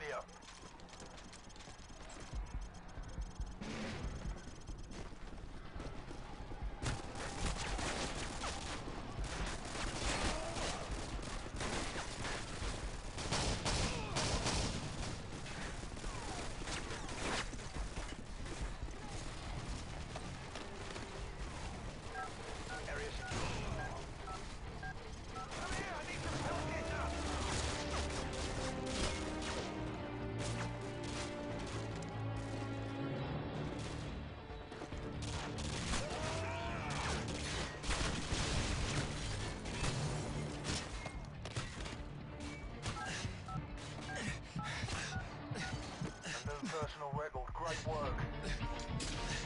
radio. personal record. Great work.